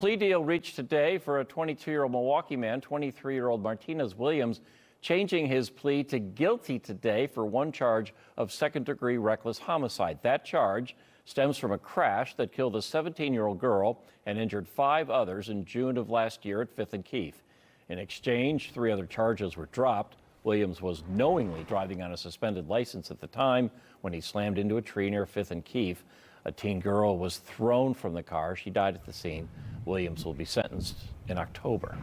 Plea deal reached today for a 22-year-old Milwaukee man, 23-year-old Martinez Williams, changing his plea to guilty today for one charge of second-degree reckless homicide. That charge stems from a crash that killed a 17-year-old girl and injured five others in June of last year at 5th and Keefe. In exchange, three other charges were dropped. Williams was knowingly driving on a suspended license at the time when he slammed into a tree near 5th and Keefe. A teen girl was thrown from the car. She died at the scene. Williams will be sentenced in October.